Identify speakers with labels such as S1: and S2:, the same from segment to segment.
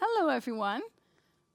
S1: Hello, everyone.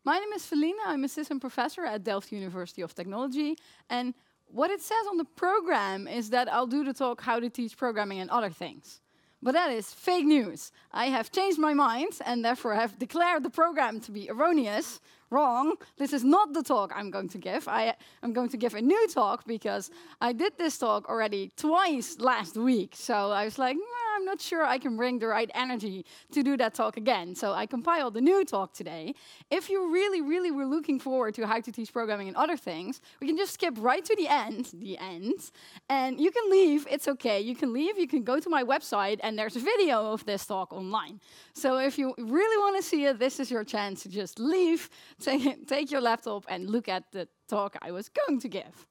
S1: My name is Felienne. I'm assistant professor at Delft University of Technology. And what it says on the program is that I'll do the talk how to teach programming and other things. But that is fake news. I have changed my mind and therefore have declared the program to be erroneous, wrong. This is not the talk I'm going to give. I am going to give a new talk because I did this talk already twice last week. So I was like, I'm not sure I can bring the right energy to do that talk again. So I compiled a new talk today. If you really, really were looking forward to how to teach programming and other things, we can just skip right to the end, the end, and you can leave. It's okay. You can leave. You can go to my website, and there's a video of this talk online. So if you really want to see it, this is your chance to just leave, take, take your laptop, and look at the talk I was going to give.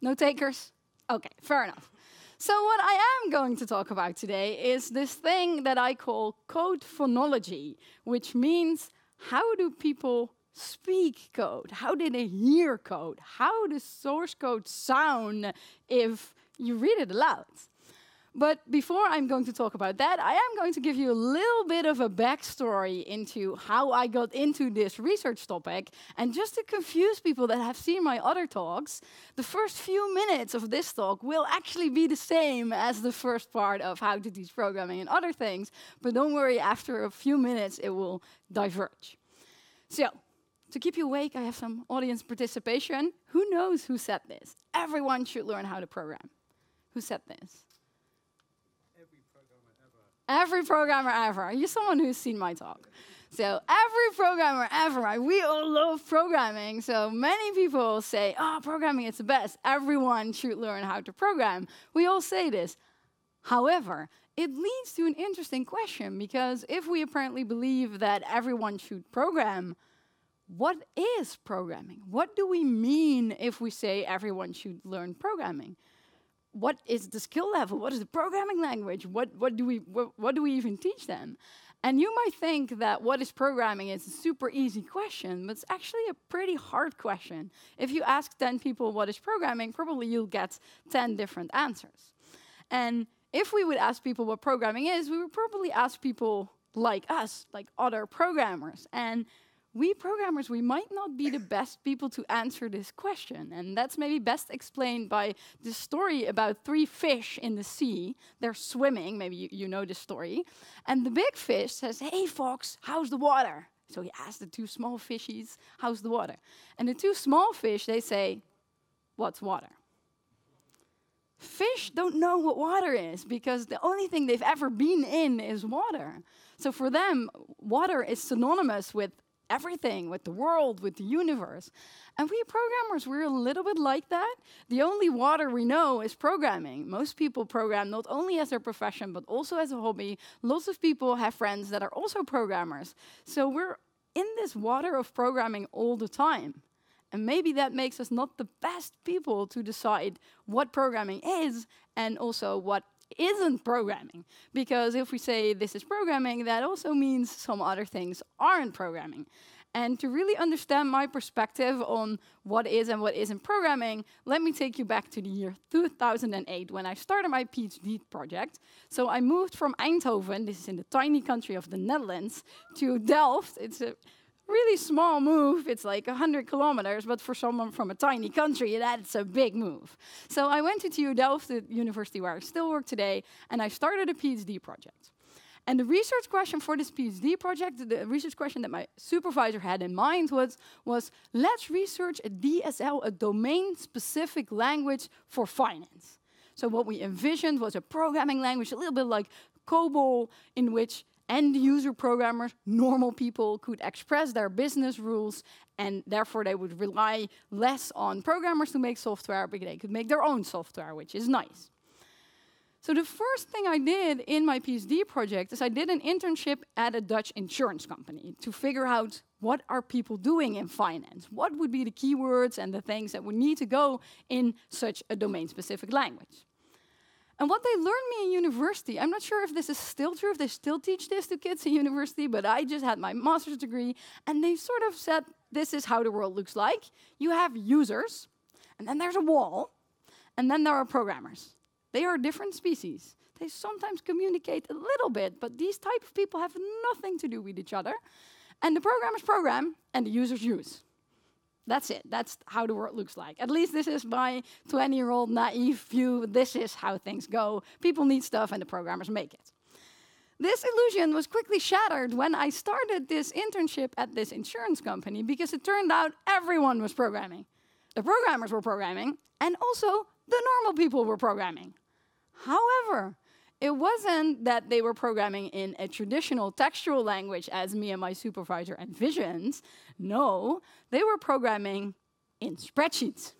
S1: No takers? Okay, fair enough. So what I am going to talk about today is this thing that I call code phonology, which means how do people speak code? How do they hear code? How does source code sound if you read it aloud? But before I'm going to talk about that, I am going to give you a little bit of a backstory into how I got into this research topic. And just to confuse people that have seen my other talks, the first few minutes of this talk will actually be the same as the first part of how to teach programming and other things. But don't worry, after a few minutes, it will diverge. So, to keep you awake, I have some audience participation. Who knows who said this? Everyone should learn how to program. Who said this? Every programmer ever. Are You're someone who's seen my talk. So every programmer ever, we all love programming. So many people say, oh, programming is the best. Everyone should learn how to program. We all say this. However, it leads to an interesting question because if we apparently believe that everyone should program, what is programming? What do we mean if we say everyone should learn programming? What is the skill level? What is the programming language? What, what, do we, what, do we even teach them? And you might think that what is programming is a super easy question, but it's actually a pretty hard question. If you ask 10 people what is programming, probably you'll get 10 different answers. And if we would ask people what programming is, we would probably ask people like us, like other programmers. And we programmers, we might not be the best people to answer this question. And that's maybe best explained by the story about three fish in the sea. They're swimming, maybe you, you know the story. And the big fish says, Hey, fox, how's the water? So he asks the two small fishies, How's the water? And the two small fish, they say, What's water? Fish don't know what water is because the only thing they've ever been in is water. So for them, water is synonymous with everything, with the world, with the universe. And we programmers, we're a little bit like that. The only water we know is programming. Most people program not only as their profession, but also as a hobby. Lots of people have friends that are also programmers. So we're in this water of programming all the time. And maybe that makes us not the best people to decide what programming is and also what isn't programming. Because if we say this is programming, that also means some other things aren't programming. And to really understand my perspective on what is and what isn't programming, let me take you back to the year 2008 when I started my PhD project. So I moved from Eindhoven, this is in the tiny country of the Netherlands, to Delft. It's a really small move. It's like 100 kilometers, but for someone from a tiny country, that's a big move. So I went to TU Delft, the university where I still work today, and I started a PhD project. And the research question for this PhD project, the research question that my supervisor had in mind was, was let's research a DSL, a domain-specific language for finance. So what we envisioned was a programming language, a little bit like COBOL, in which end user programmers, normal people, could express their business rules, and therefore they would rely less on programmers to make software, but they could make their own software, which is nice. So the first thing I did in my PhD project is I did an internship at a Dutch insurance company to figure out what are people doing in finance? What would be the keywords and the things that would need to go in such a domain-specific language? And what they learned me in university, I'm not sure if this is still true, if they still teach this to kids in university, but I just had my master's degree, and they sort of said, this is how the world looks like. You have users, and then there's a wall, and then there are programmers. They are different species. They sometimes communicate a little bit, but these type of people have nothing to do with each other. And the programmers program and the users use. That's it. That's how the world looks like. At least this is my 20 year old naive view. This is how things go. People need stuff and the programmers make it. This illusion was quickly shattered when I started this internship at this insurance company because it turned out everyone was programming. The programmers were programming, and also the normal people were programming. However, it wasn't that they were programming in a traditional textual language as me and my supervisor envisioned. No, they were programming in spreadsheets.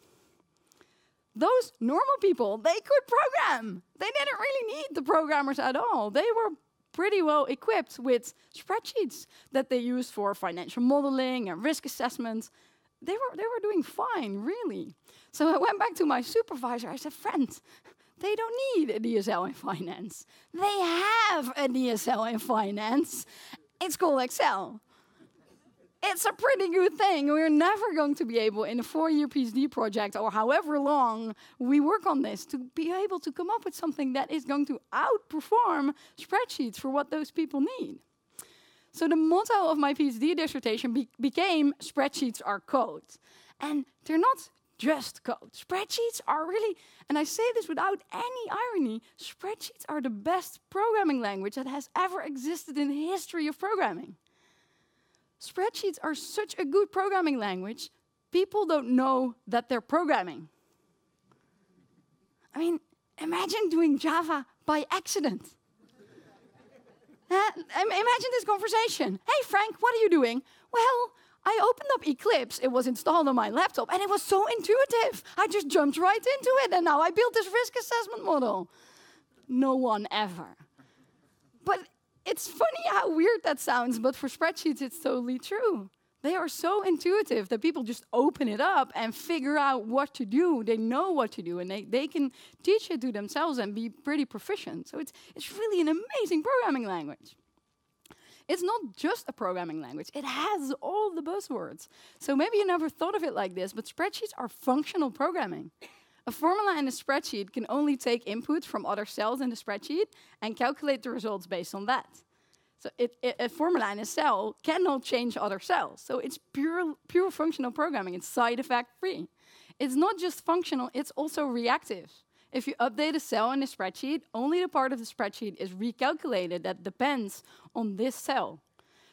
S1: Those normal people, they could program. They didn't really need the programmers at all. They were pretty well equipped with spreadsheets that they used for financial modeling and risk assessments. They were, they were doing fine, really. So I went back to my supervisor. I said, friend, they don't need a DSL in finance. They have a DSL in finance. It's called Excel. It's a pretty good thing. We're never going to be able, in a four year PhD project or however long we work on this, to be able to come up with something that is going to outperform spreadsheets for what those people need. So the motto of my PhD dissertation be became spreadsheets are code. And they're not just code. Spreadsheets are really, and I say this without any irony, spreadsheets are the best programming language that has ever existed in the history of programming. Spreadsheets are such a good programming language, people don't know that they're programming. I mean, imagine doing Java by accident. uh, imagine this conversation. Hey, Frank, what are you doing? Well, I opened up Eclipse, it was installed on my laptop, and it was so intuitive. I just jumped right into it, and now I built this risk assessment model. No one ever. But it's funny how weird that sounds, but for spreadsheets, it's totally true. They are so intuitive that people just open it up and figure out what to do. They know what to do, and they, they can teach it to themselves and be pretty proficient. So it's, it's really an amazing programming language. It's not just a programming language, it has all the buzzwords. So maybe you never thought of it like this, but spreadsheets are functional programming. A formula in a spreadsheet can only take input from other cells in the spreadsheet and calculate the results based on that. So it, it, a formula in a cell cannot change other cells. So it's pure, pure functional programming. It's side effect free. It's not just functional, it's also reactive. If you update a cell in a spreadsheet, only the part of the spreadsheet is recalculated that depends on this cell.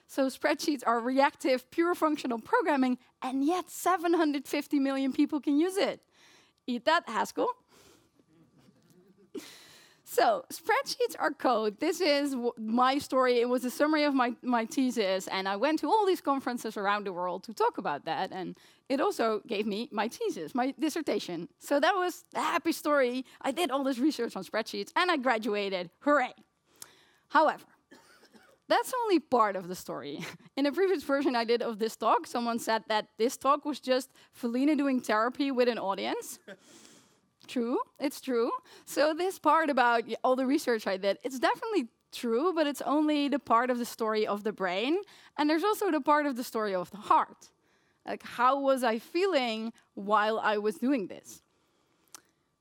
S1: So spreadsheets are reactive, pure functional programming, and yet 750 million people can use it. Eat that, Haskell. So, spreadsheets are code. This is my story. It was a summary of my, my thesis, and I went to all these conferences around the world to talk about that. And it also gave me my thesis, my dissertation. So, that was a happy story. I did all this research on spreadsheets, and I graduated. Hooray! However, that's only part of the story. In a previous version I did of this talk, someone said that this talk was just Felienne doing therapy with an audience true. It's true. So this part about all the research I did, it's definitely true, but it's only the part of the story of the brain, and there's also the part of the story of the heart. Like how was I feeling while I was doing this?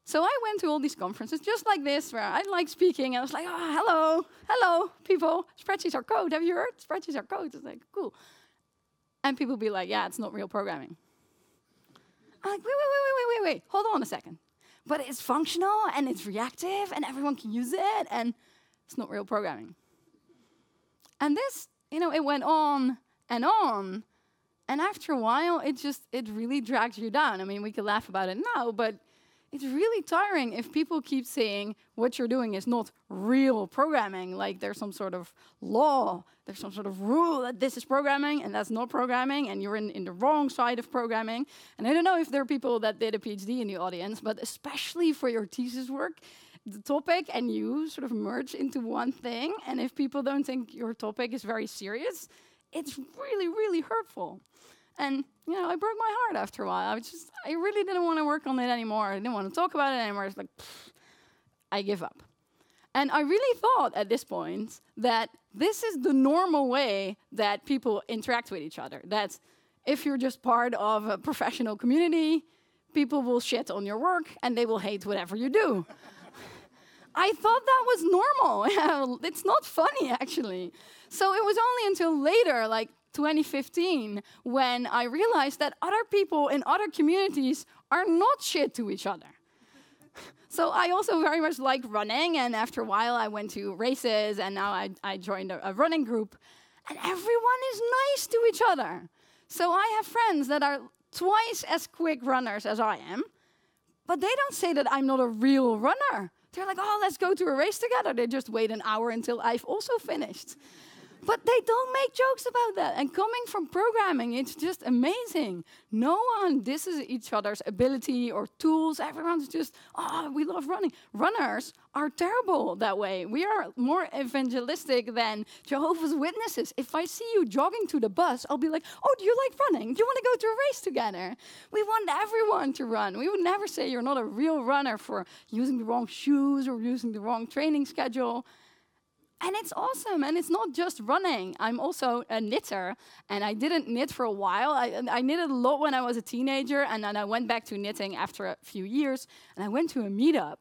S1: So I went to all these conferences just like this, where I like speaking. and I was like, oh, hello, hello, people. Spreadsheets are code. Have you heard? Spreadsheets are code. It's like, cool. And people be like, yeah, it's not real programming. I'm like, wait, wait, wait, wait, wait, wait. Hold on a second but it's functional and it's reactive and everyone can use it and it's not real programming. And this, you know, it went on and on. And after a while, it just, it really drags you down. I mean, we can laugh about it now, but it's really tiring if people keep saying what you're doing is not real programming, like there's some sort of law, there's some sort of rule that this is programming and that's not programming, and you're in, in the wrong side of programming. And I don't know if there are people that did a PhD in the audience, but especially for your thesis work, the topic and you sort of merge into one thing. And if people don't think your topic is very serious, it's really, really hurtful. And you know, I broke my heart after a while. I just, I really didn't want to work on it anymore. I didn't want to talk about it anymore. It's like, pfft, I give up. And I really thought at this point that this is the normal way that people interact with each other. That if you're just part of a professional community, people will shit on your work and they will hate whatever you do. I thought that was normal. it's not funny, actually. So it was only until later, like 2015, when I realized that other people in other communities are not shit to each other. So I also very much like running, and after a while, I went to races, and now I, I joined a, a running group, and everyone is nice to each other. So I have friends that are twice as quick runners as I am, but they don't say that I'm not a real runner. They're like, oh, let's go to a race together. They just wait an hour until I've also finished. But they don't make jokes about that. And coming from programming, it's just amazing. No one disses each other's ability or tools. Everyone's just, oh, we love running. Runners are terrible that way. We are more evangelistic than Jehovah's Witnesses. If I see you jogging to the bus, I'll be like, oh, do you like running? Do you want to go to a race together? We want everyone to run. We would never say you're not a real runner for using the wrong shoes or using the wrong training schedule. And it's awesome. And it's not just running. I'm also a knitter, and I didn't knit for a while. I, I knitted a lot when I was a teenager, and then I went back to knitting after a few years. And I went to a meetup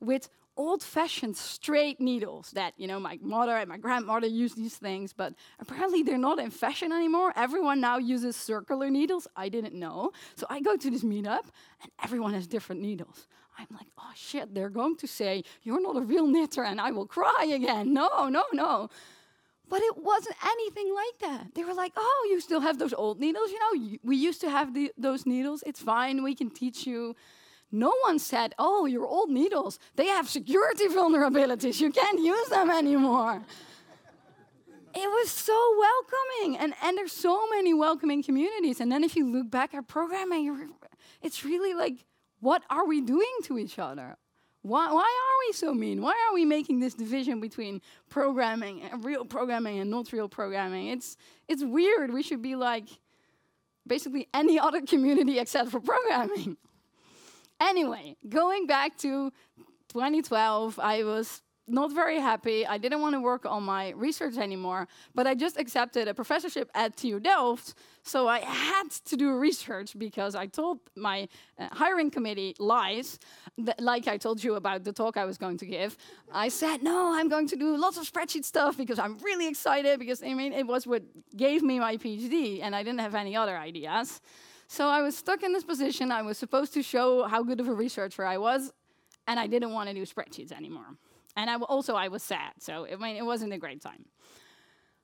S1: with old-fashioned straight needles that you know my mother and my grandmother used these things but apparently they're not in fashion anymore everyone now uses circular needles i didn't know so i go to this meetup and everyone has different needles I'm like, oh shit, they're going to say, you're not a real knitter, and I will cry again. No, no, no. But it wasn't anything like that. They were like, oh, you still have those old needles? You know, we used to have the, those needles. It's fine, we can teach you. No one said, oh, your old needles, they have security vulnerabilities. You can't use them anymore. it was so welcoming. And, and there's so many welcoming communities. And then if you look back at programming, it's really like what are we doing to each other? Why, why are we so mean? Why are we making this division between programming and real programming and not real programming? It's, it's weird. We should be like basically any other community except for programming. anyway, going back to 2012, I was not very happy. I didn't want to work on my research anymore, but I just accepted a professorship at TU Delft. So I had to do research because I told my uh, hiring committee lies, like I told you about the talk I was going to give. I said, no, I'm going to do lots of spreadsheet stuff because I'm really excited because I mean, it was what gave me my PhD and I didn't have any other ideas. So I was stuck in this position. I was supposed to show how good of a researcher I was, and I didn't want to do spreadsheets anymore. And I also I was sad, so I mean it wasn't a great time.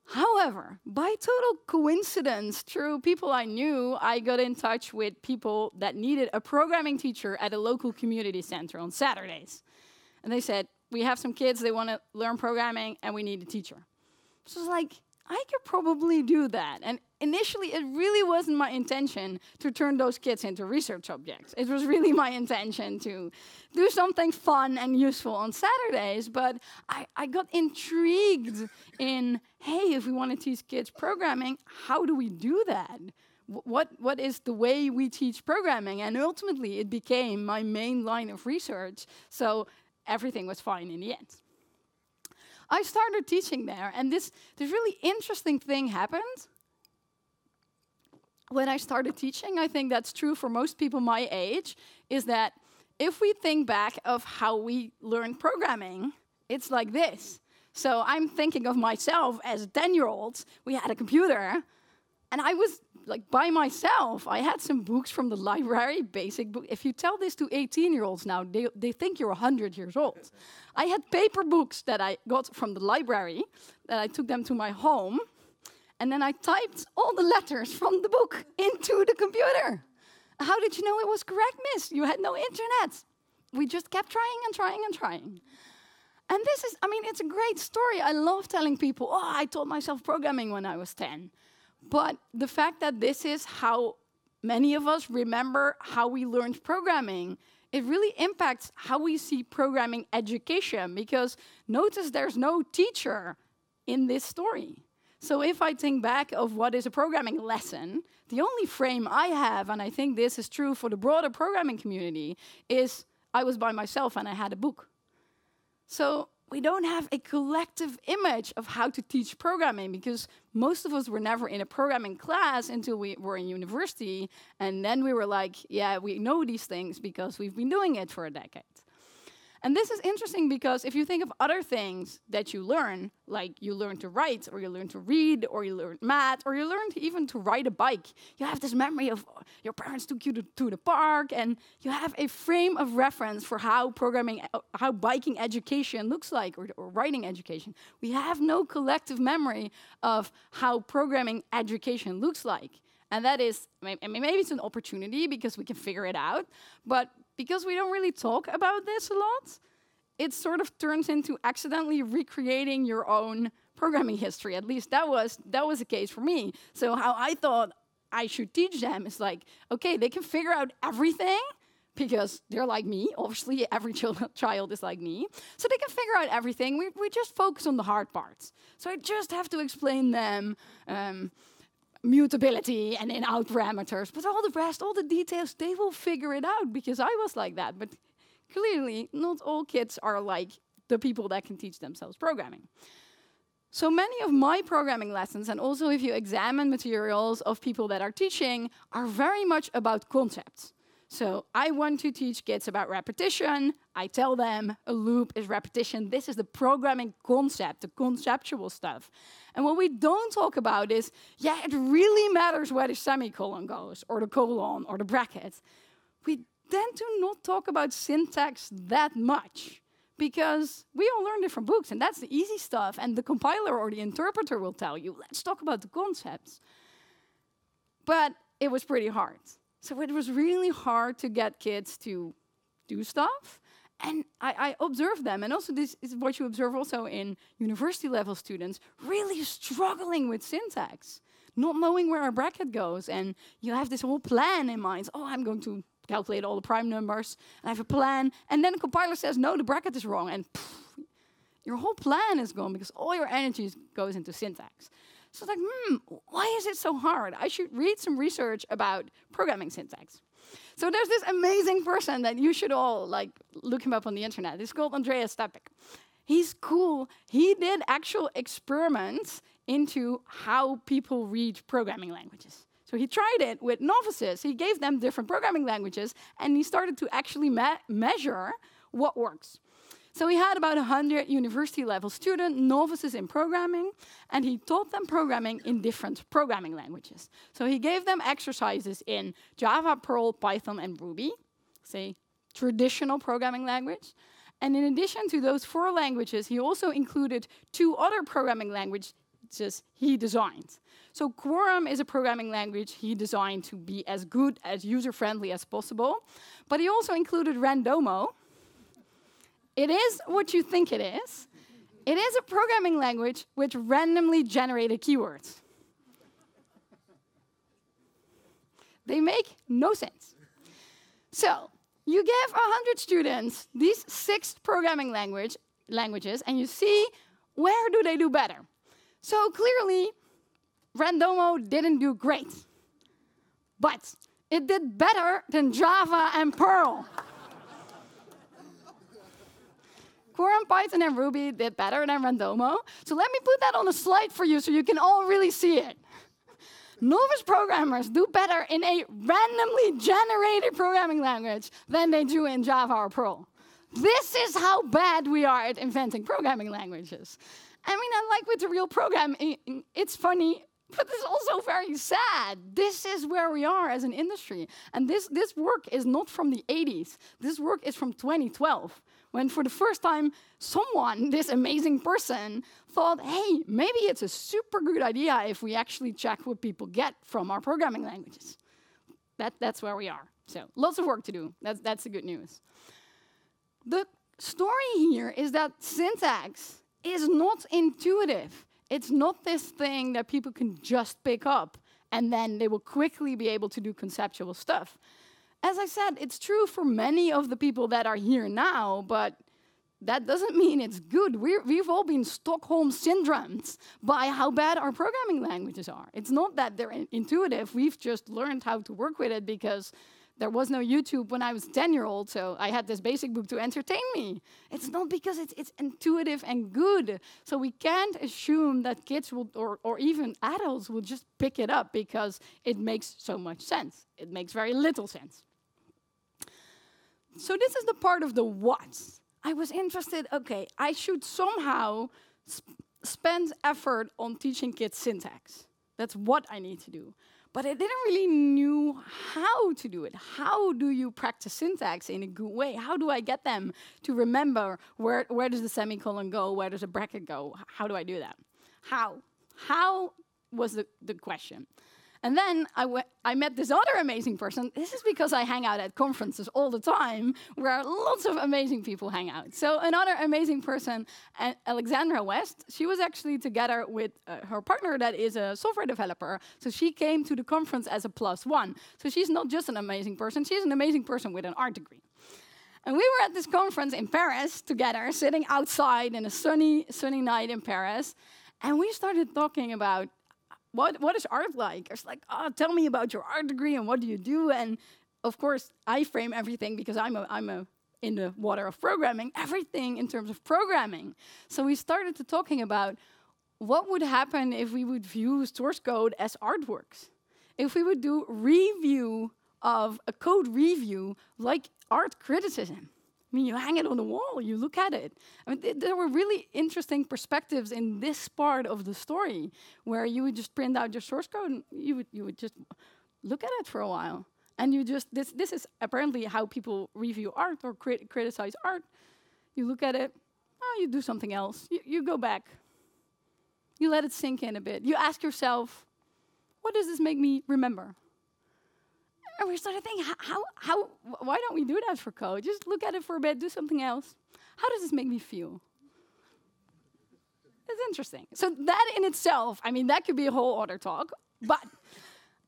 S1: However, by total coincidence, through people I knew, I got in touch with people that needed a programming teacher at a local community center on Saturdays. And they said, We have some kids, they want to learn programming, and we need a teacher. So I was like, I could probably do that. And initially, it really wasn't my intention to turn those kids into research objects. It was really my intention to do something fun and useful on Saturdays. But I, I got intrigued in hey, if we want to teach kids programming, how do we do that? what what is the way we teach programming and ultimately it became my main line of research so everything was fine in the end I started teaching there, and this, this really interesting thing happened. When I started teaching, I think that's true for most people my age, is that if we think back of how we learned programming, it's like this. So I'm thinking of myself as a 10 year old. We had a computer, and I was like by myself. I had some books from the library, basic book. If you tell this to 18 year olds now, they, they think you're 100 years old. I had paper books that I got from the library, that I took them to my home, and then I typed all the letters from the book into the computer. How did you know it was correct, miss? You had no internet. We just kept trying and trying and trying. And this is, I mean, it's a great story. I love telling people, oh, I taught myself programming when I was 10. But the fact that this is how many of us remember how we learned programming, it really impacts how we see programming education because notice there's no teacher in this story. So if I think back of what is a programming lesson, the only frame I have, and I think this is true for the broader programming community, is I was by myself and I had a book. So we don't have a collective image of how to teach programming because most of us were never in a programming class until we were in university. And then we were like, yeah, we know these things because we've been doing it for a decade. And this is interesting because if you think of other things that you learn, like you learn to write, or you learn to read, or you learn math, or you learn to even to ride a bike, you have this memory of your parents took you to, to the park, and you have a frame of reference for how programming, uh, how biking education looks like, or, or writing education. We have no collective memory of how programming education looks like. And that is, maybe it's an opportunity because we can figure it out, but because we don't really talk about this a lot, it sort of turns into accidentally recreating your own programming history. At least that was that was the case for me. So how I thought I should teach them is like, okay, they can figure out everything because they're like me. Obviously, every child is like me. So they can figure out everything. We, we just focus on the hard parts. So I just have to explain them um, mutability and in out parameters. But all the rest, all the details, they will figure it out because I was like that. But clearly, not all kids are like the people that can teach themselves programming. So many of my programming lessons, and also if you examine materials of people that are teaching, are very much about concepts. So I want to teach kids about repetition. I tell them a loop is repetition. This is the programming concept, the conceptual stuff. And what we don't talk about is, yeah, it really matters where the semicolon goes, or the colon, or the brackets. We tend to not talk about syntax that much because we all learn different books, and that's the easy stuff. And the compiler or the interpreter will tell you, let's talk about the concepts. But it was pretty hard. So it was really hard to get kids to do stuff. And I, I observed them, and also this is what you observe also in university level students, really struggling with syntax, not knowing where a bracket goes. And you have this whole plan in mind. Oh, I'm going to calculate all the prime numbers, and I have a plan. And then the compiler says, no, the bracket is wrong. And pff, your whole plan is gone because all your energy goes into syntax. So it's like, hmm, why is it so hard? I should read some research about programming syntax. So there's this amazing person that you should all like look him up on the internet. He's called Andreas Stefik. He's cool. He did actual experiments into how people read programming languages. So he tried it with novices. He gave them different programming languages and he started to actually me measure what works. So he had about 100 university level student novices in programming, and he taught them programming in different programming languages. So he gave them exercises in Java, Perl, Python, and Ruby, say traditional programming language. And in addition to those four languages, he also included two other programming languages he designed. So Quorum is a programming language he designed to be as good, as user-friendly as possible. But he also included Randomo, it is what you think it is. It is a programming language which randomly generated keywords. They make no sense. So, you give 100 students these six programming language, languages, and you see where do they do better. So clearly, Randomo didn't do great. But it did better than Java and Perl. Quorum, Python, and Ruby did better than Randomo. So let me put that on a slide for you so you can all really see it. Novice programmers do better in a randomly generated programming language than they do in Java or Perl. This is how bad we are at inventing programming languages. I mean, unlike with the real program, it's funny, but it's also very sad. This is where we are as an industry. And this, this work is not from the 80s. This work is from 2012 when for the first time someone, this amazing person, thought, hey, maybe it's a super good idea if we actually check what people get from our programming languages. That, that's where we are. So lots of work to do. That's, that's the good news. The story here is that syntax is not intuitive. It's not this thing that people can just pick up and then they will quickly be able to do conceptual stuff as I said, it's true for many of the people that are here now, but that doesn't mean it's good. we have all been Stockholm syndromed by how bad our programming languages are. It's not that they're in intuitive. We've just learned how to work with it because there was no YouTube when I was 10 year old, so I had this basic book to entertain me. It's not because it's, it's intuitive and good. So we can't assume that kids will, or, or even adults will just pick it up because it makes so much sense. It makes very little sense. So this is the part of the what. I was interested, okay, I should somehow sp spend effort on teaching kids syntax. That's what I need to do. But I didn't really knew how to do it. How do you practice syntax in a good way? How do I get them to remember where, where does the semicolon go? Where does a bracket go? How do I do that? How? How was the, the question. And then I, I met this other amazing person. This is because I hang out at conferences all the time where lots of amazing people hang out. So, another amazing person, Alexandra West, she was actually together with uh, her partner that is a software developer. So, she came to the conference as a plus one. So, she's not just an amazing person, she's an amazing person with an art degree. And we were at this conference in Paris together, sitting outside in a sunny, sunny night in Paris. And we started talking about what what is art like? It's like, oh, tell me about your art degree and what do you do? And of course, I frame everything because I'm a I'm a in the water of programming, everything in terms of programming. So we started to talking about what would happen if we would view source code as artworks. If we would do review of a code review like art criticism. I mean, you hang it on the wall, you look at it. I mean, th there were really interesting perspectives in this part of the story, where you would just print out your source code and you would you would just look at it for a while, and you just this this is apparently how people review art or crit criticize art. You look at it, oh, you do something else. You, you go back. You let it sink in a bit. You ask yourself, what does this make me remember? And we started thinking, how, how, why don't we do that for code? Just look at it for a bit, do something else. How does this make me feel? It's interesting. So that in itself, I mean, that could be a whole other talk. But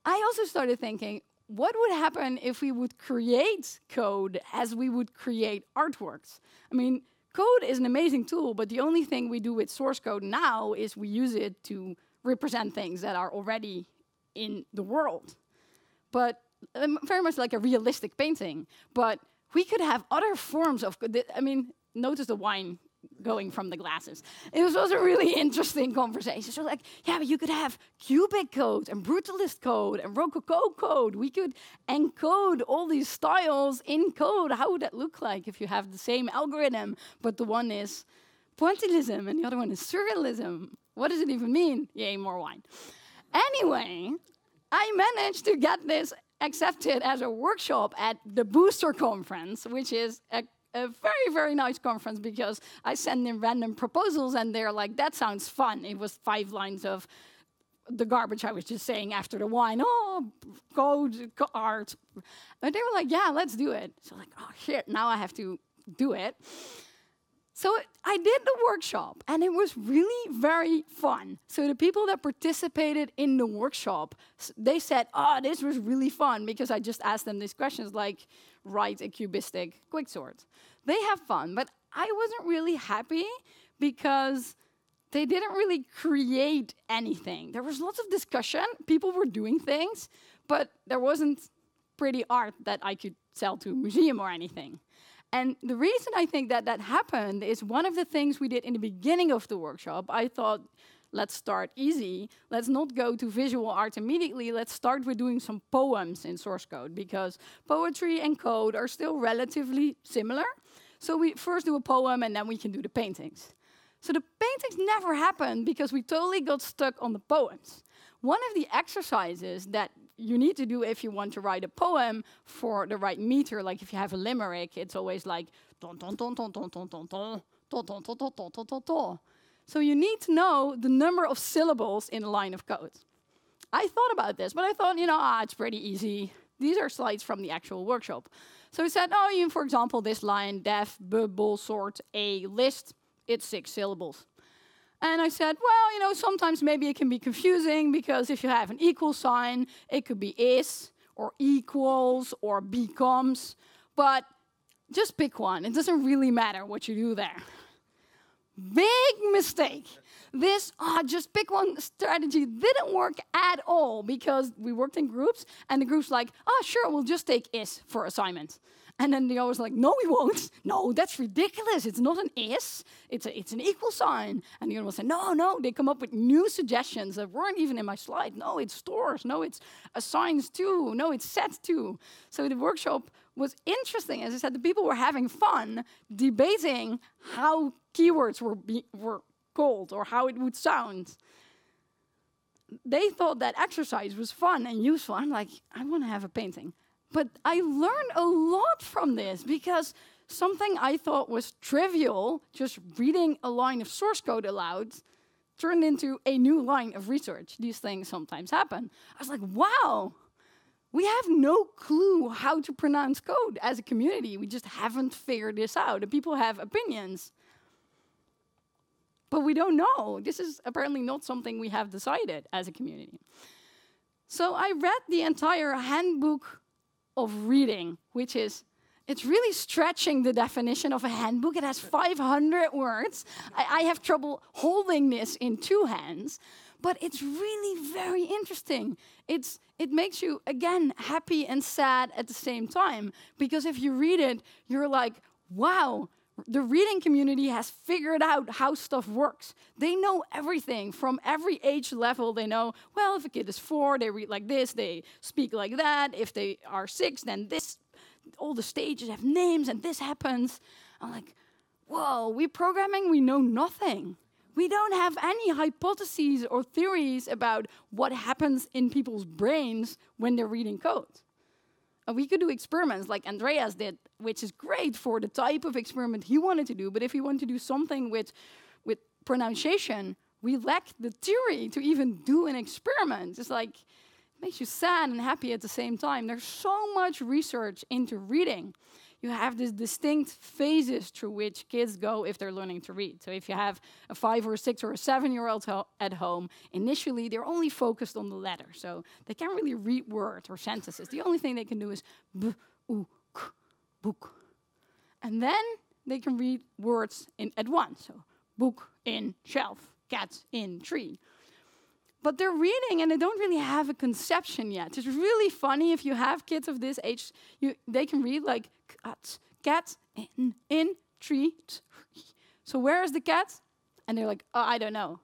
S1: I also started thinking, what would happen if we would create code as we would create artworks? I mean, code is an amazing tool, but the only thing we do with source code now is we use it to represent things that are already in the world. But Um, very much like a realistic painting, but we could have other forms of. I mean, notice the wine going from the glasses. It was a really interesting conversation. So, like, yeah, but you could have cubic code and brutalist code and Rococo code. We could encode all these styles in code. How would that look like if you have the same algorithm, but the one is pointillism and the other one is surrealism? What does it even mean? Yay, more wine. Anyway, I managed to get this accepted as a workshop at the Booster Conference, which is a, a, very, very nice conference because I send in random proposals and they're like, that sounds fun. It was five lines of the garbage I was just saying after the wine. Oh, code, art. And they were like, yeah, let's do it. So like, oh shit, now I have to do it. So I did the workshop and it was really very fun. So the people that participated in the workshop, they said, oh, this was really fun because I just asked them these questions like, write a cubistic quicksort. They have fun, but I wasn't really happy because they didn't really create anything. There was lots of discussion, people were doing things, but there wasn't pretty art that I could sell to a museum or anything. And the reason I think that that happened is one of the things we did in the beginning of the workshop. I thought, let's start easy. Let's not go to visual art immediately. Let's start with doing some poems in source code because poetry and code are still relatively similar. So we first do a poem and then we can do the paintings. So the paintings never happened because we totally got stuck on the poems. One of the exercises that you need to do if you want to write a poem for the right meter. Like if you have a limerick, it's always like ton ton ton ton ton ton ton ton ton ton ton ton ton ton ton. So you need to know the number of syllables in a line of code. I thought about this, but I thought, you know, ah, it's pretty easy. These are slides from the actual workshop. So we said, oh, you, for example, this line, def, bubble, sort, a, list, it's six syllables. And I said, well, you know, sometimes maybe it can be confusing because if you have an equal sign, it could be is or equals or becomes, but just pick one. It doesn't really matter what you do there. Big mistake. This oh, just pick one strategy didn't work at all because we worked in groups and the group's like, oh, sure, we'll just take is for assignment. And then the other was like, no, we won't. No, that's ridiculous. It's not an is, it's, a, it's an equal sign. And the other one said, no, no. They come up with new suggestions that weren't even in my slide. No, it's stores. No, it's assigns too. No, it's set too. So the workshop was interesting, as I said, the people were having fun debating how keywords were, were called or how it would sound. They thought that exercise was fun and useful. I'm like, I want to have a painting. But I learned a lot from this because something I thought was trivial, just reading a line of source code aloud, turned into a new line of research. These things sometimes happen. I was like, wow, we have no clue how to pronounce code as a community. We just haven't figured this out. And people have opinions. But we don't know. This is apparently not something we have decided as a community. So I read the entire handbook of reading, which is it's really stretching the definition of a handbook. It has 500 words. I, I, have trouble holding this in two hands, but it's really very interesting. It's, it makes you, again, happy and sad at the same time. Because if you read it, you're like, wow, the reading community has figured out how stuff works. They know everything from every age level. They know, well, if a kid is four, they read like this, they speak like that. If they are six, then this all the stages have names and this happens. I'm like, whoa, we're programming, we know nothing. We don't have any hypotheses or theories about what happens in people's brains when they're reading code. And we could do experiments like Andreas did, which is great for the type of experiment he wanted to do. But if he wanted to do something with, with pronunciation, we lack the theory to even do an experiment. It's like, makes you sad and happy at the same time. There's so much research into reading. You have these distinct phases through which kids go if they're learning to read. So if you have a five or a six or a seven year old ho at home, initially they're only focused on the letter. So they can't really read words or sentences. The only thing they can do is b, u, k, book. And then they can read words in at once. So book in shelf, cat in tree but they're reading and they don't really have a conception yet. It's really funny if you have kids of this age, you, they can read like cat, cat in, in tree. So where is the cat? And they're like, oh, I don't know.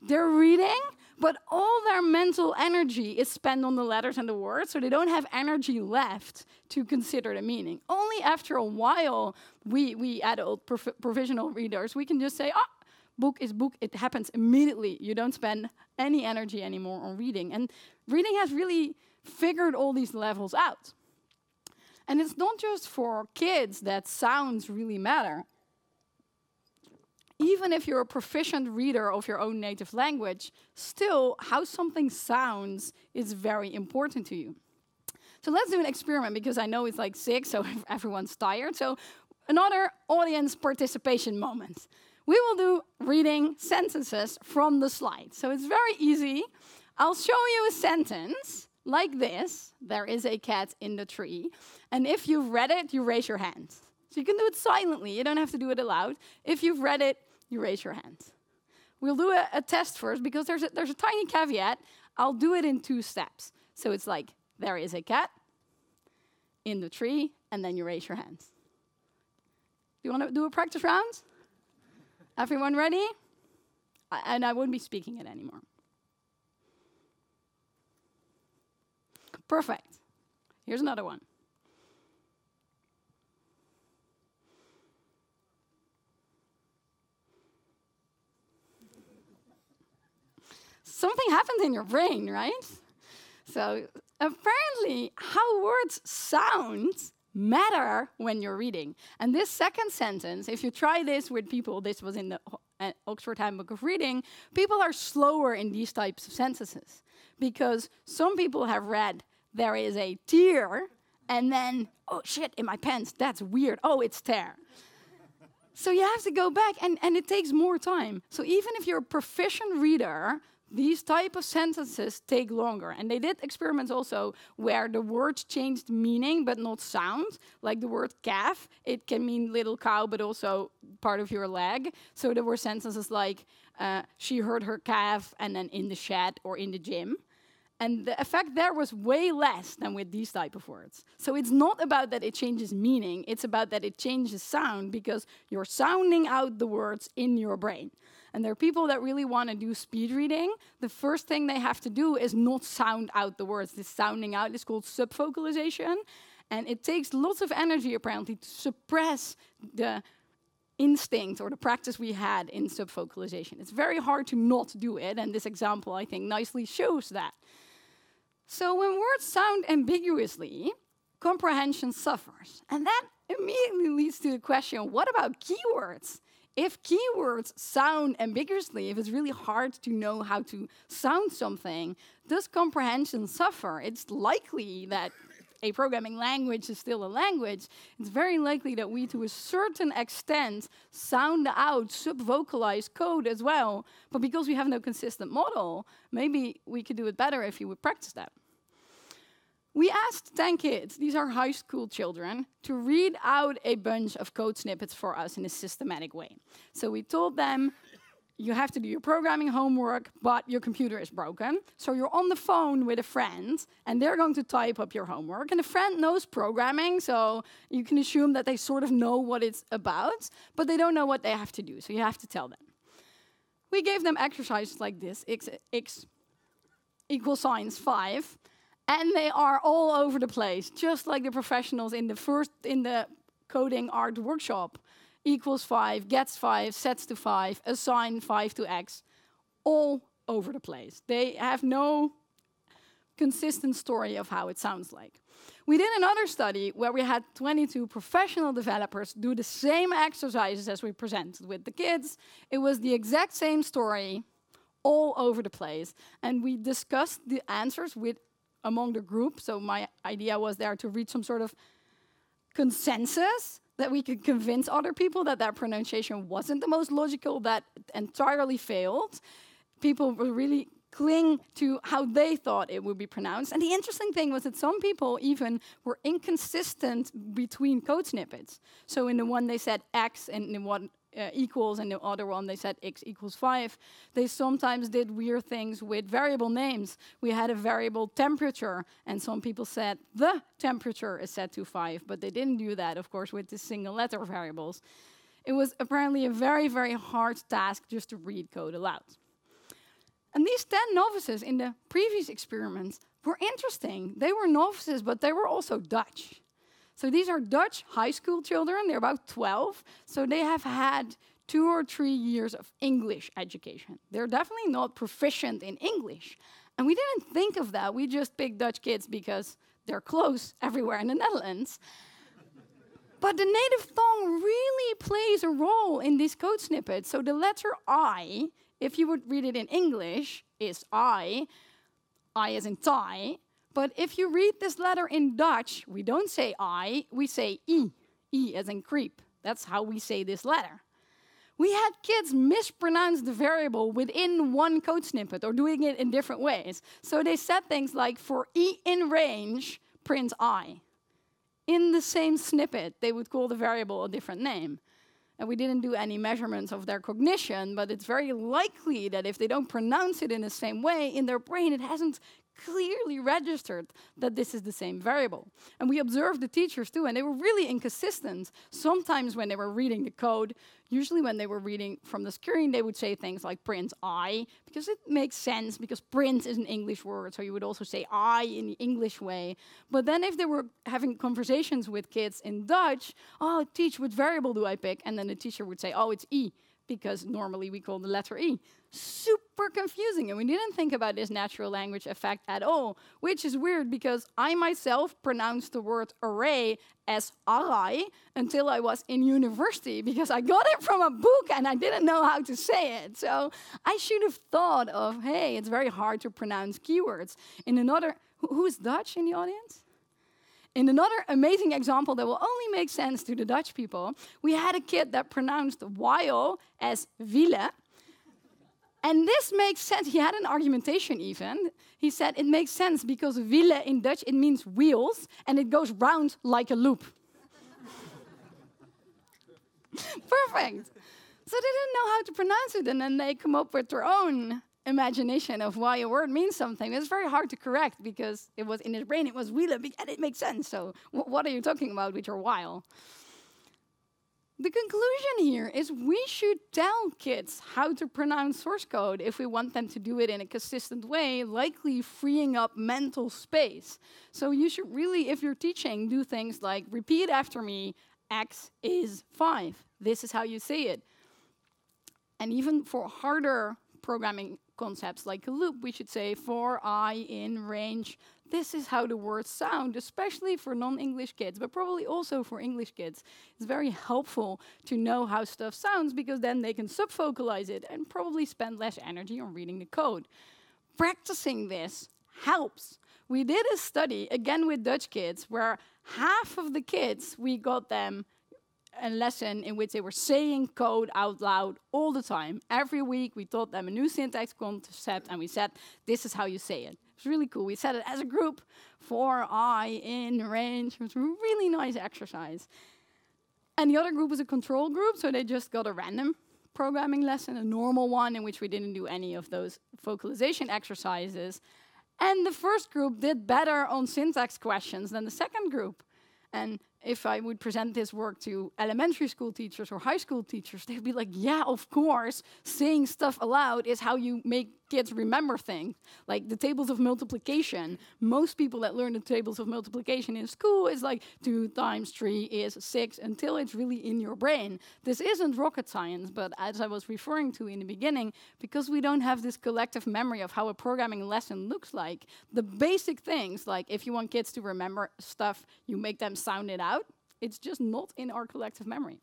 S1: They're reading, but all their mental energy is spent on the letters and the words, so they don't have energy left to consider the meaning. Only after a while, we, we adult prov provisional readers, we can just say, oh, book is book. It happens immediately. You don't spend any energy anymore on reading. And reading has really figured all these levels out. And it's not just for kids that sounds really matter. Even if you're a proficient reader of your own native language, still how something sounds is very important to you. So let's do an experiment because I know it's like six, so everyone's tired. So another audience participation moment we will do reading sentences from the slide. So it's very easy. I'll show you a sentence like this. There is a cat in the tree. And if you've read it, you raise your hand. So you can do it silently. You don't have to do it aloud. If you've read it, you raise your hand. We'll do a, a test first because there's a, there's a tiny caveat. I'll do it in two steps. So it's like, there is a cat in the tree, and then you raise your hands. Do you want to do a practice round? Everyone ready? And I won't be speaking it anymore. Perfect. Here's another one. Something happens in your brain, right? So apparently, how words sound matter when you're reading. And this second sentence, if you try this with people, this was in the uh, Oxford Handbook of Reading, people are slower in these types of sentences because some people have read there is a tear and then, oh shit, in my pants, that's weird. Oh, it's tear. so you have to go back and, and it takes more time. So even if you're a proficient reader, these type of sentences take longer. And they did experiments also where the words changed meaning but not sound like the word calf it can mean little cow but also part of your leg. So there were sentences like uh, she heard her calf and then in the shed or in the gym and the effect there was way less than with these type of words so it's not about that it changes meaning it's about that it changes sound because you're sounding out the words in your brain and there are people that really want to do speed reading. The first thing they have to do is not sound out the words. This sounding out is called subvocalization. And it takes lots of energy, apparently, to suppress the instinct or the practice we had in subvocalization. It's very hard to not do it, and this example, I think, nicely shows that. So when words sound ambiguously, comprehension suffers. And that immediately leads to the question what about keywords? If keywords sound ambiguously, if it's really hard to know how to sound something, does comprehension suffer? It's likely that a programming language is still a language, it's very likely that we, to a certain extent, sound out subvocalized code as well. But because we have no consistent model, maybe we could do it better if you would practice that. We asked 10 kids, these are high school children, to read out a bunch of code snippets for us in a systematic way. So we told them, you have to do your programming homework, but your computer is broken. So you're on the phone with a friend, and they're going to type up your homework. And the friend knows programming, so you can assume that they sort of know what it's about, but they don't know what they have to do. So you have to tell them. We gave them exercises like this x, x equals signs 5 and they are all over the place, just like the professionals in the first in the coding art workshop. Equals five, gets five, sets to five, assign five to x, all over the place. They have no consistent story of how it sounds like. We did another study where we had 22 professional developers do the same exercises as we presented with the kids. It was the exact same story all over the place. And we discussed the answers with among the group. So my idea was there to reach some sort of consensus that we could convince other people that that pronunciation wasn't the most logical, that entirely failed. People were really cling to how they thought it would be pronounced. And the interesting thing was that some people even were inconsistent between code snippets. So in the one they said X, and in the one uh, equals, and the other one they said x equals 5. They sometimes did weird things with variable names. We had a variable temperature, and some people said the temperature is set to 5, but they didn't do that, of course, with the single letter variables. It was apparently a very, very hard task just to read code aloud. And these 10 novices in the previous experiments were interesting. They were novices, but they were also Dutch. So these are Dutch high school children, they're about 12. So they have had two or three years of English education. They're definitely not proficient in English. And we didn't think of that. We just picked Dutch kids because they're close everywhere in the Netherlands. but the native tongue really plays a role in these code snippets. So the letter I, if you would read it in English, is I. I as in tie. But if you read this letter in Dutch, we don't say I, we say E, E as in creep. That's how we say this letter. We had kids mispronounce the variable within one code snippet or doing it in different ways. So they said things like, for E in range, print I. In the same snippet, they would call the variable a different name. And we didn't do any measurements of their cognition, but it's very likely that if they don't pronounce it in the same way, in their brain it hasn't clearly registered that this is the same variable. And we observed the teachers too, and they were really inconsistent. Sometimes when they were reading the code, usually when they were reading from the screen, they would say things like print I, because it makes sense, because print is an English word, so you would also say I in the English way. But then if they were having conversations with kids in Dutch, oh, teach, what variable do I pick? And then the teacher would say, oh, it's E because normally we call the letter E. Super confusing, and we didn't think about this natural language effect at all, which is weird because I myself pronounced the word array as array until I was in university because I got it from a book and I didn't know how to say it. So I should have thought of, hey, it's very hard to pronounce keywords. In another, who's Dutch in the audience? In another amazing example that will only make sense to the Dutch people, we had a kid that pronounced while as wiele. And this makes sense. He had an argumentation even. He said it makes sense because wiele in Dutch it means wheels and it goes round like a loop. Perfect. So they didn't know how to pronounce it, and then they come up with their own imagination of why a word means something. It's very hard to correct because it was in his brain, it was wiele, and it makes sense. So, what are you talking about with your while? The conclusion here is we should tell kids how to pronounce source code if we want them to do it in a consistent way, likely freeing up mental space. So you should really, if you're teaching, do things like repeat after me, x is 5. This is how you say it. And even for harder programming concepts like a loop, we should say for i in range this is how the words sound, especially for non-English kids, but probably also for English kids. It's very helpful to know how stuff sounds because then they can subvocalize it and probably spend less energy on reading the code. Practicing this helps. We did a study, again with Dutch kids, where half of the kids, we got them a lesson in which they were saying code out loud all the time. Every week, we taught them a new syntax concept, and we said, this is how you say it. Was really cool. We said it as a group for I in range. It was a really nice exercise. And the other group was a control group, so they just got a random programming lesson, a normal one in which we didn't do any of those vocalization exercises. And the first group did better on syntax questions than the second group. And if I would present this work to elementary school teachers or high school teachers, they'd be like, yeah, of course, saying stuff aloud is how you make kids remember things. Like the tables of multiplication. Most people that learn the tables of multiplication in school is like 2 times 3 is 6 until it's really in your brain. This isn't rocket science, but as I was referring to in the beginning, because we don't have this collective memory of how a programming lesson looks like, the basic things, like if you want kids to remember stuff, you make them sound it out. It's just not in our collective memory.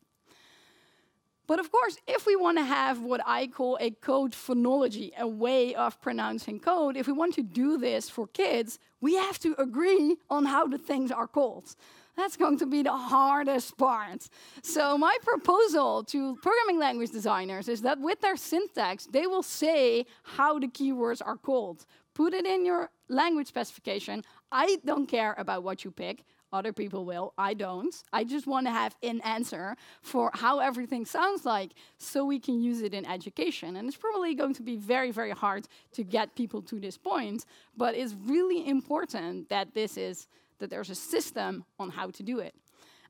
S1: But of course, if we want to have what I call a code phonology, a way of pronouncing code, if we want to do this for kids, we have to agree on how the things are called. That's going to be the hardest part. So my proposal to programming language designers is that with their syntax, they will say how the keywords are called. Put it in your language specification. I don't care about what you pick. Other people will. I don't. I just want to have an answer for how everything sounds like so we can use it in education. And it's probably going to be very, very hard to get people to this point, but it's really important that this is that there's a system on how to do it.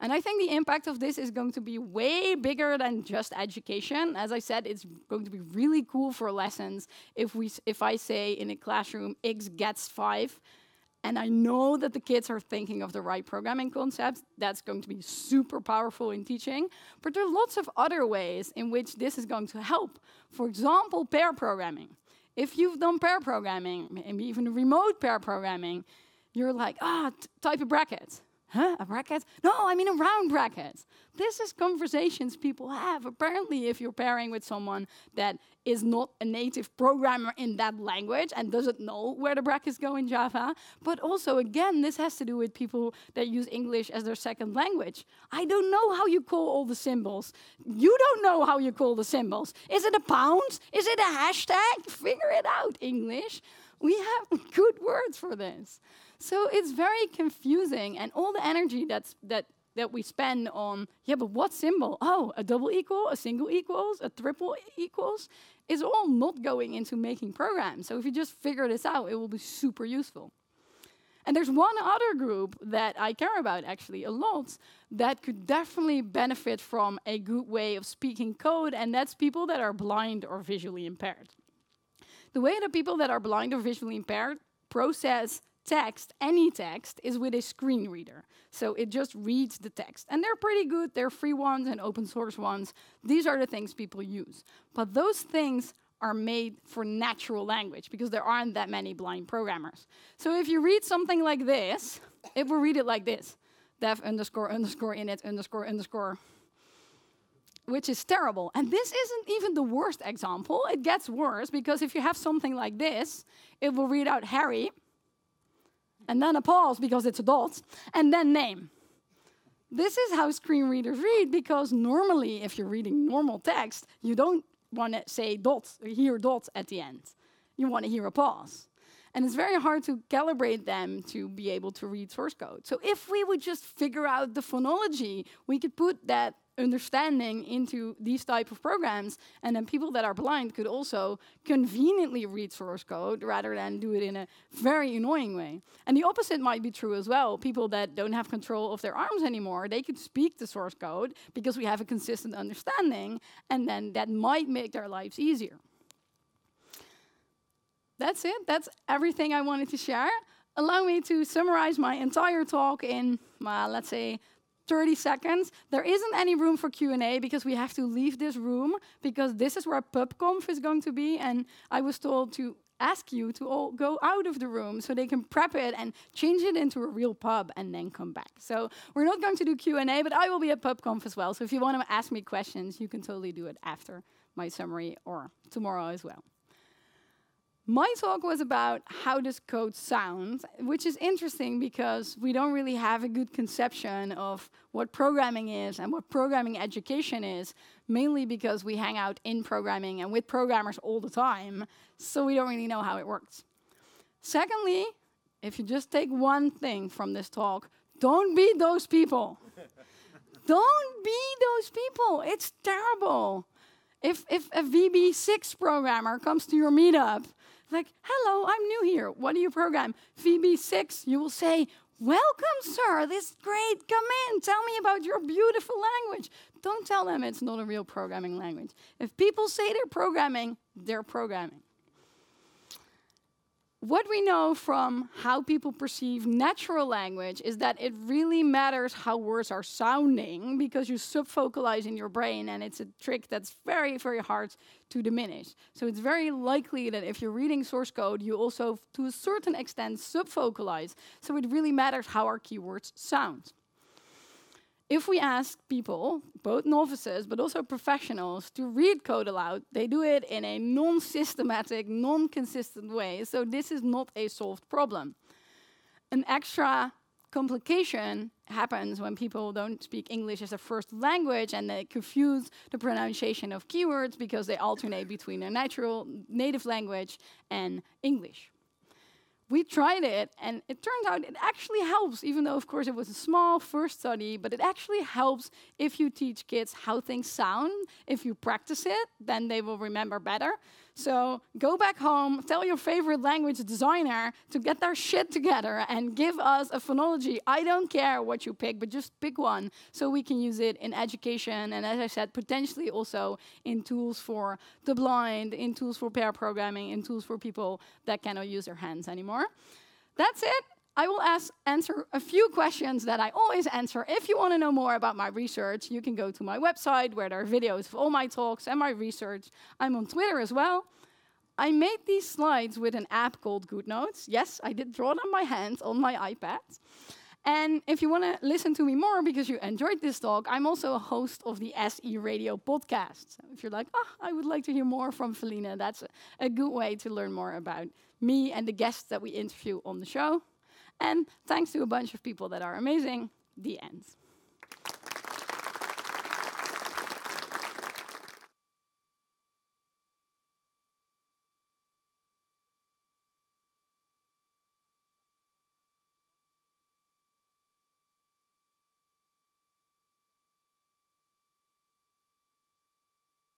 S1: And I think the impact of this is going to be way bigger than just education. As I said, it's going to be really cool for lessons if we if I say in a classroom x gets 5 and I know that the kids are thinking of the right programming concepts. That's going to be super powerful in teaching. But there are lots of other ways in which this is going to help. For example, pair programming. If you've done pair programming, maybe even remote pair programming, you're like, ah, type a bracket. Huh? A bracket? No, I mean a round bracket. This is conversations people have. Apparently, if you're pairing with someone that is not a native programmer in that language and doesn't know where the brackets go in Java. But also, again, this has to do with people that use English as their second language. I don't know how you call all the symbols. You don't know how you call the symbols. Is it a pound? Is it a hashtag? Figure it out, English. We have good words for this. So it's very confusing, and all the energy that's that that we spend on yeah, but what symbol? Oh, a double equal, a single equals, a triple equals is all not going into making programs. So if you just figure this out, it will be super useful. And there's one other group that I care about actually a lot that could definitely benefit from a good way of speaking code, and that's people that are blind or visually impaired. The way that people that are blind or visually impaired process text, any text, is with a screen reader. So it just reads the text. And they're pretty good. They're free ones and open source ones. These are the things people use. But those things are made for natural language because there aren't that many blind programmers. So if you read something like this, it will read it like this. Def underscore underscore init underscore underscore which is terrible. And this isn't even the worst example. It gets worse because if you have something like this, it will read out Harry, and then a pause because it's a dot, and then name. This is how screen readers read because normally, if you're reading normal text, you don't want to say dot, hear dot at the end. You want to hear a pause. And it's very hard to calibrate them to be able to read source code. So if we would just figure out the phonology, we could put that understanding into these type of programs and then people that are blind could also conveniently read source code rather than do it in a very annoying way. And the opposite might be true as well. People that don't have control of their arms anymore they could speak the source code because we have a consistent understanding and then that might make their lives easier. That's it. That's everything i wanted to share. Allow me to summarize my entire talk in well, let's say 30 seconds. There isn't any room for Q&A because we have to leave this room because this is where PubConf is going to be and I was told to ask you to all go out of the room so they can prep it and change it into a real pub and then come back. So we're not going to do Q&A, but I will be at PubConf as well. So if you want to ask me questions, you can totally do it after my summary or tomorrow as well. My talk was about how does code sound, which is interesting because we don't really have a good conception of what programming is and what programming education is, mainly because we hang out in programming and with programmers all the time, so we don't really know how it works. Secondly, if you just take one thing from this talk, don't be those people. don't be those people. It's terrible. If, if a VB6 programmer comes to your meetup like, hello, I'm new here. What do you program? VB6. You will say, welcome, sir. This is great. Come in. Tell me about your beautiful language. Don't tell them it's not a real programming language. If people say they're programming, they're programming what we know from how people perceive natural language is that it really matters how words are sounding because you subvocalize in your brain and it's a trick that's very, very hard to diminish. So it's very likely that if you're reading source code, you also, to a certain extent, subvocalize. So it really matters how our keywords sound if we ask people, both novices but also professionals, to read code aloud, they do it in a non systematic, non consistent way. So, this is not a solved problem. An extra complication happens when people don't speak English as a first language and they confuse the pronunciation of keywords because they alternate between their natural native language and English we tried it and it turns out it actually helps even though of course it was a small first study but it actually helps if you teach kids how things sound if you practice it then they will remember better so go back home tell your favorite language designer to get their shit together and give us a phonology i don't care what you pick but just pick one so we can use it in education and as i said potentially also in tools for the blind in tools for pair programming in tools for people that cannot use their hands anymore. That's it. I will ask, answer a few questions that I always answer. If you want to know more about my research, you can go to my website where there are videos of all my talks and my research. I'm on Twitter as well. I made these slides with an app called GoodNotes. Yes, I did draw them by hand on my iPad. And if you want to listen to me more because you enjoyed this talk, I'm also a host of the SE Radio podcast. So if you're like, oh, I would like to hear more from Felienne, that's a, a good way to learn more about me and the guests that we interview on the show. And thanks to a bunch of people that are amazing, the end.